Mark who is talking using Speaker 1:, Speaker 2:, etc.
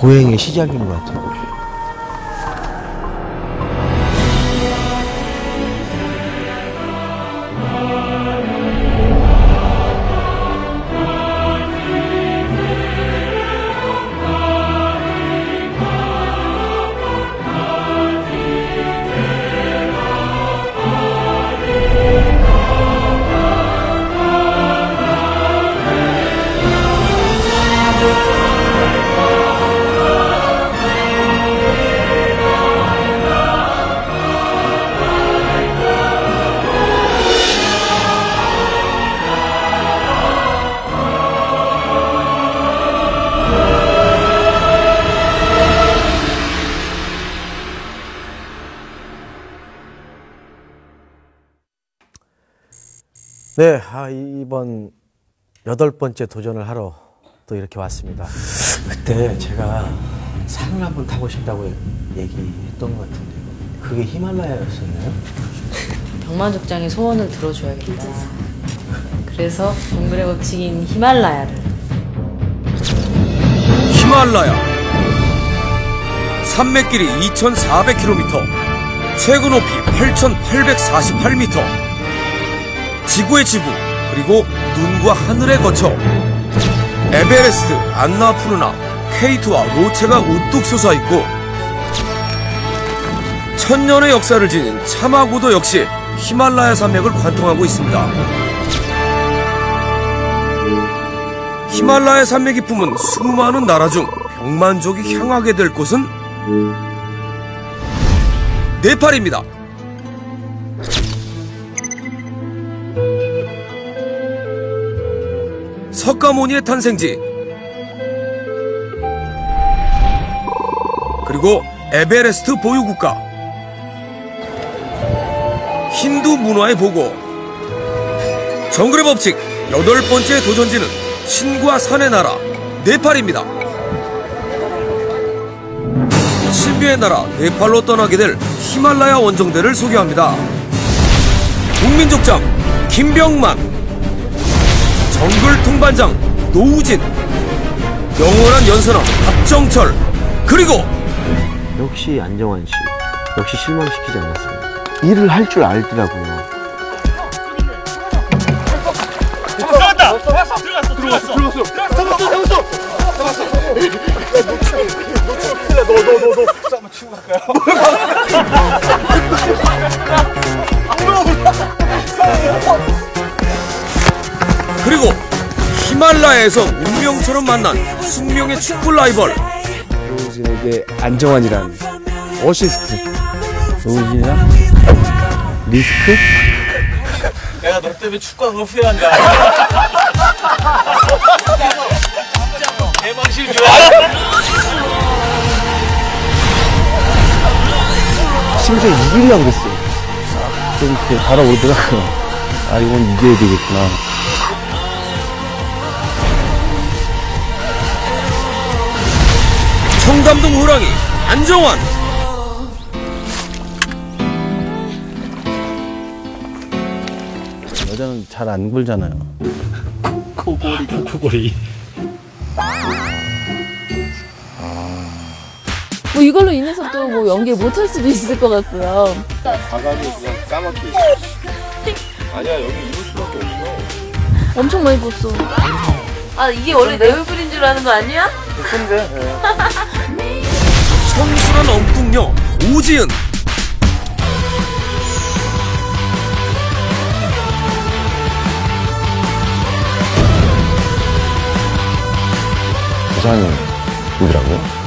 Speaker 1: 보행의 시작인 것 같아요. 네, 아, 이번 여덟 번째 도전을 하러 또 이렇게 왔습니다. 그때 제가 산을 한번 타고 싶다고 얘기했던 것 같은데 그게 히말라야였었나요?
Speaker 2: 병만족장의 소원을 들어줘야겠다. 그래서 정글의 법칙인 히말라야를
Speaker 3: 히말라야 산맥 길이 2,400km 최고 높이 8,848m 지구의 지구 그리고 눈과 하늘에 거쳐 에베레스트, 안나푸르나, K2와 로체가 우뚝 솟아있고 천년의 역사를 지닌 차마고도 역시 히말라야 산맥을 관통하고 있습니다. 히말라야 산맥이 품은 수많은 나라 중 병만족이 향하게 될 곳은 네팔입니다. 석가모니의 탄생지 그리고 에베레스트 보유국가 힌두 문화의 보고 정글의 법칙 여덟 번째 도전지는 신과 산의 나라 네팔입니다. 신비의 나라 네팔로 떠나게 될 히말라야 원정대를 소개합니다. 국민족장 김병만 정글 통반장 노우진 영원한 연선왕 박정철 그리고
Speaker 1: 역시 안정환 씨 역시 실망시키지 않았습니다. 일을 할 줄 알더라고요.
Speaker 3: 그리고 히말라야에서 운명처럼 만난 숙명의 축구 라이벌
Speaker 4: 노우진에게 안정환이란 어시스트
Speaker 1: 노우진이란 리스크?
Speaker 5: 내가 너 때문에 축구한 걸 후회한다. 대망실 좋아.
Speaker 1: 심지어 이기려고 그랬어요. 좀 이렇게 달아오르더라고요. 아, 이건 이겨야 되겠구나.
Speaker 3: 청담동 호랑이 안정환
Speaker 1: 여자는 잘 안 굴잖아요.
Speaker 6: 뭐 이걸로 인해서 또 뭐 연기 못 할 수도 있을 것 같고요.
Speaker 4: 가감이 그냥 까맣게 아니야 여기 이럴 수밖에 없어
Speaker 6: 엄청 많이 봤어. 아 이게 원래 내 얼굴인 줄 아는 거 아니야?
Speaker 3: 청순한 엉뚱녀 오지은
Speaker 4: 부산이 누구라고요?